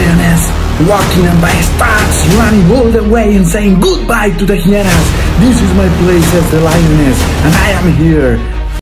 lioness, walking on by stars, running all the way and saying goodbye to the hyenas. This is my place as the lioness, and I am here